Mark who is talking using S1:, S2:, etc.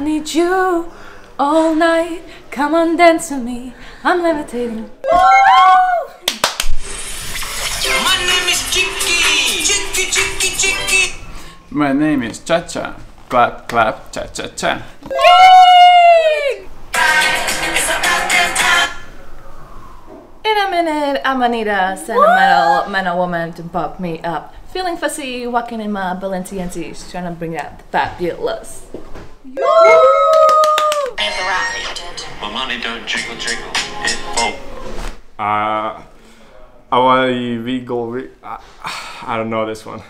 S1: need you all night. Come on, dance with me. I'm levitating.
S2: My name is Chicky. Chicky, Chicky, Chicky.
S3: My name is Cha Cha. Clap, clap, cha cha cha.
S1: In a minute, I'm gonna a sentimental man or woman to pop me up. Feeling fussy, walking in my Balenciennes, trying to bring out the fabulous.
S2: Money don't jiggle, jiggle. It fall.
S4: Uh, I want to wiggle. wi- I, I don't know this one.